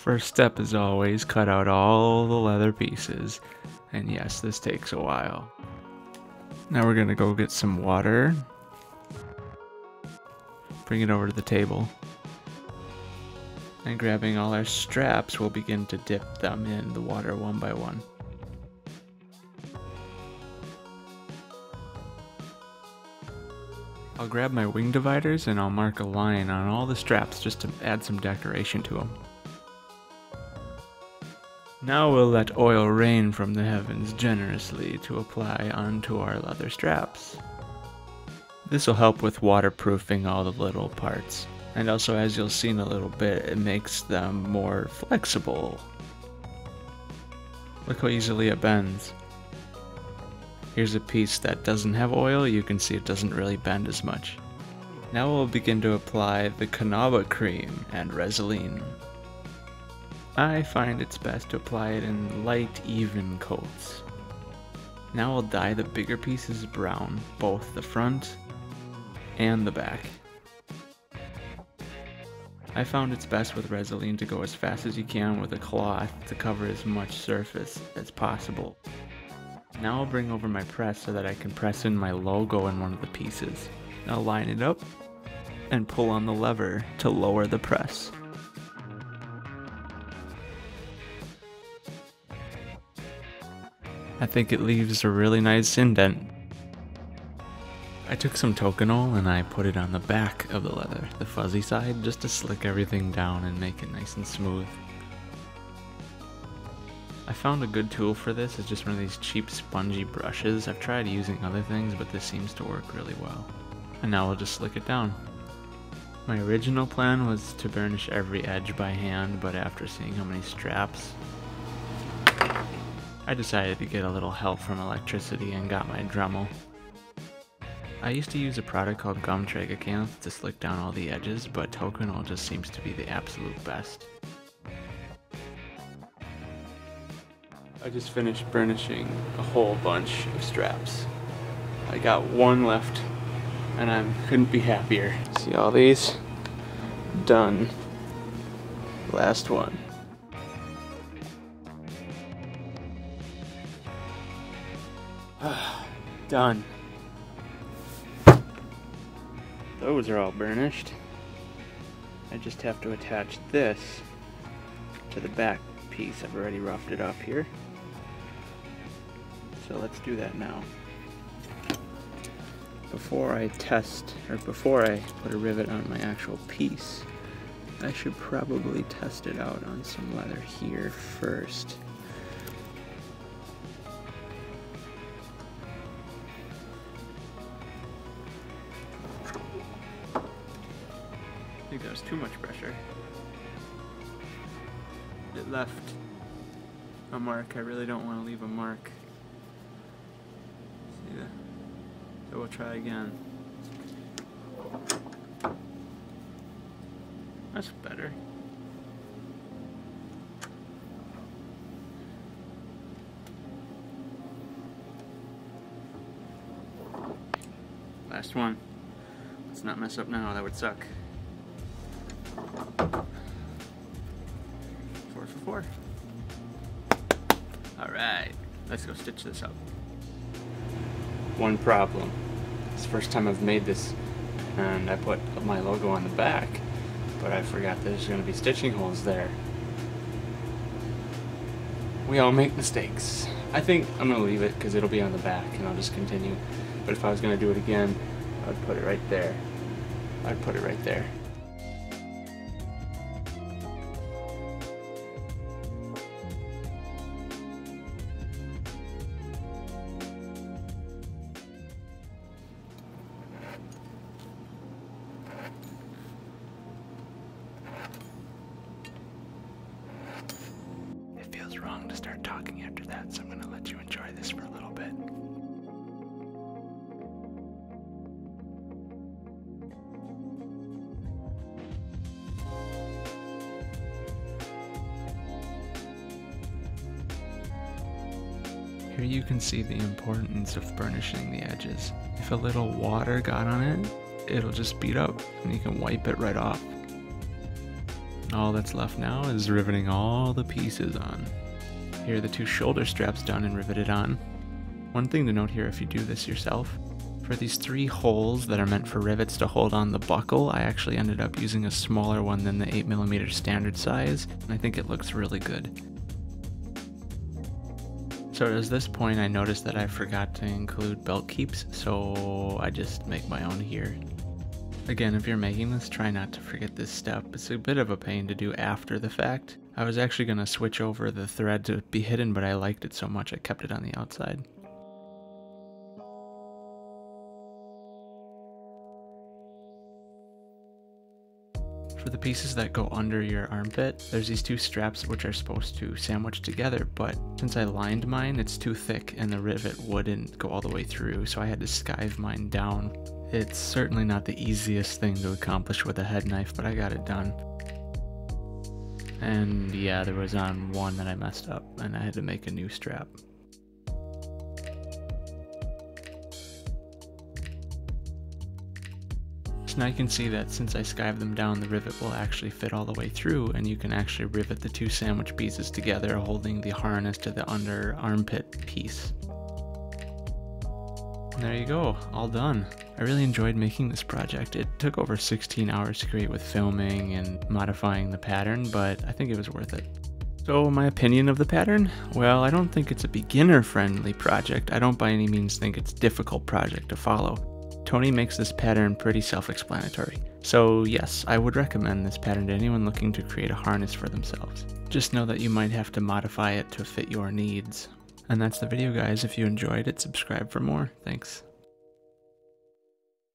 First step is always cut out all the leather pieces. And yes, this takes a while. Now we're gonna go get some water. Bring it over to the table. And grabbing all our straps, we'll begin to dip them in the water one by one. I'll grab my wing dividers and I'll mark a line on all the straps just to add some decoration to them. Now we'll let oil rain from the heavens generously to apply onto our leather straps. This will help with waterproofing all the little parts. And also as you'll see in a little bit, it makes them more flexible. Look how easily it bends. Here's a piece that doesn't have oil, you can see it doesn't really bend as much. Now we'll begin to apply the Kanaba cream and Resolene. I find it's best to apply it in light, even coats. Now I'll dye the bigger pieces brown, both the front and the back. I found it's best with Resolene to go as fast as you can with a cloth to cover as much surface as possible. Now I'll bring over my press so that I can press in my logo in one of the pieces. I'll line it up and pull on the lever to lower the press. I think it leaves a really nice indent. I took some Tokonole and I put it on the back of the leather, the fuzzy side, just to slick everything down and make it nice and smooth. I found a good tool for this is just one of these cheap spongy brushes. I've tried using other things, but this seems to work really well. And now we'll just slick it down. My original plan was to burnish every edge by hand, but after seeing how many straps I decided to get a little help from electricity and got my Dremel. I used to use a product called Gum Tragacanth to slick down all the edges, but Tokonole just seems to be the absolute best. I just finished burnishing a whole bunch of straps. I got one left and I couldn't be happier. See all these? Done. Last one. Done. Those are all burnished. I just have to attach this to the back piece. I've already roughed it up here. So let's do that now. Before I test, or before I put a rivet on my actual piece, I should probably test it out on some leather here first. Too much pressure. It left a mark. I really don't want to leave a mark. See that? So we'll try again. That's better. Last one. Let's not mess up now, that would suck. Four for four. Alright, let's go stitch this up. One problem. It's the first time I've made this and I put my logo on the back, but I forgot there's going to be stitching holes there. We all make mistakes. I think I'm going to leave it because it'll be on the back and I'll just continue. But if I was going to do it again, I'd put it right there. I'd put it right there. Wrong to start talking after that, so I'm going to let you enjoy this for a little bit. Here you can see the importance of burnishing the edges. If a little water got on it, it'll just beat up and you can wipe it right off. All that's left now is riveting all the pieces on. Here are the two shoulder straps done and riveted on. One thing to note here if you do this yourself, for these three holes that are meant for rivets to hold on the buckle, I actually ended up using a smaller one than the 8mm standard size, and I think it looks really good. So at this point I noticed that I forgot to include belt keeps, so I just make my own here. Again, if you're making this, try not to forget this step. It's a bit of a pain to do after the fact. I was actually going to switch over the thread to be hidden, but I liked it so much I kept it on the outside. For the pieces that go under your armpit, there's these two straps which are supposed to sandwich together, but since I lined mine, it's too thick and the rivet wouldn't go all the way through, so I had to skive mine down. It's certainly not the easiest thing to accomplish with a head knife, but I got it done. And yeah, there was on one that I messed up, and I had to make a new strap. So now you can see that since I skived them down, the rivet will actually fit all the way through and you can actually rivet the two sandwich pieces together holding the harness to the under armpit piece. There you go, all done. I really enjoyed making this project. It took over 16 hours to create with filming and modifying the pattern, but I think it was worth it. So my opinion of the pattern? Well, I don't think it's a beginner friendly project. I don't by any means think it's a difficult project to follow. Tony makes this pattern pretty self-explanatory. So yes, I would recommend this pattern to anyone looking to create a harness for themselves. Just know that you might have to modify it to fit your needs. And that's the video guys. If you enjoyed it, subscribe for more. Thanks.